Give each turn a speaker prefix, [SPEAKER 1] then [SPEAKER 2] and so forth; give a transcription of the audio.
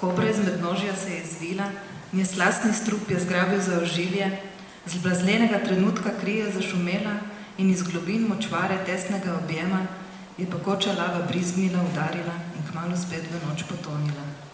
[SPEAKER 1] Kobra iz mednožja se je izvila, nje slastni strup je zgrabil za ožilje, z blazlenega trenutka krije zašumela in iz globin močvare tesnega objema je pekoča lava brizgnila, udarila in kmalo spet v noč potonila.